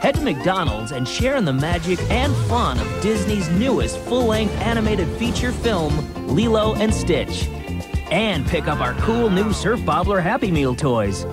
Head to McDonald's and share in the magic and fun of Disney's newest full-length animated feature film, Lilo and Stitch. And pick up our cool new Surf Bobbler Happy Meal toys.